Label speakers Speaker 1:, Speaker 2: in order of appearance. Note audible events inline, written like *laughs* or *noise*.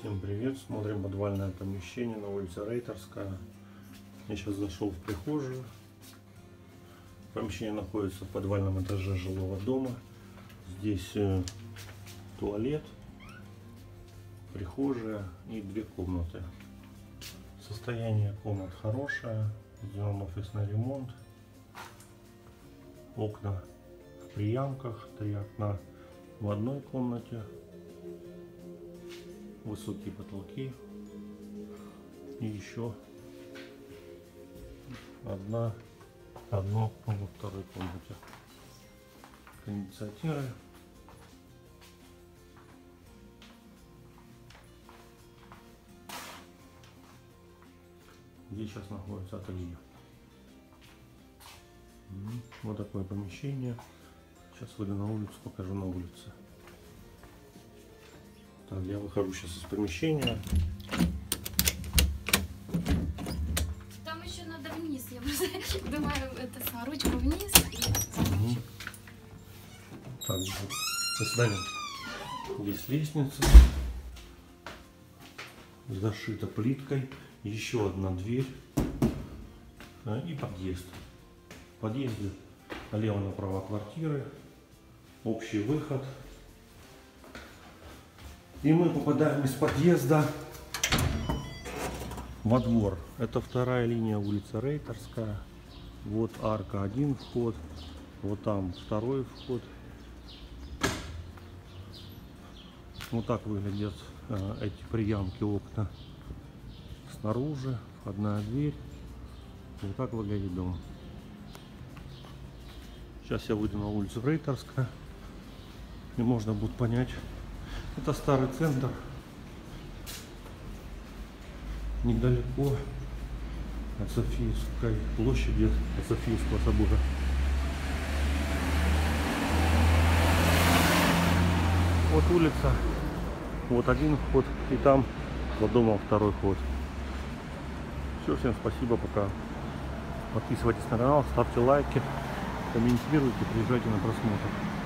Speaker 1: Всем привет! Смотрим подвальное помещение на улице Рейтерская. Я сейчас зашел в прихожую. Помещение находится в подвальном этаже жилого дома. Здесь э, туалет, прихожая и две комнаты. Состояние комнат хорошее. Сделан офисный ремонт. Окна в приемках, три окна в одной комнате, высокие потолки. И еще одна одно во второй комнате. Кондиционеры здесь сейчас находится ателье? Вот такое помещение. Сейчас выйду на улицу покажу на улице так, я выхожу сейчас из помещения.
Speaker 2: Там еще надо вниз. Я просто *laughs* думаю, это сама ручку вниз и
Speaker 1: Угу. Так, до свидания. Здесь лестница. Зашита плиткой. Еще одна дверь. А, И подъезд. В подъезде налево-направо квартиры. Общий выход. И мы попадаем из подъезда во двор. Это вторая линия улица Рейтерская. Вот арка один вход. Вот там второй вход. Вот так выглядят э, эти приямки окна. Снаружи входная дверь. Вот так выглядит дом. Сейчас я выйду на улицу Рейтерская. И можно будет понять, это старый центр. Недалеко от Софийской площади, от Софийского собора. Вот улица, вот один вход, и там за домом второй ход. Все, всем спасибо, пока. Подписывайтесь на канал, ставьте лайки, комментируйте, приезжайте на просмотр.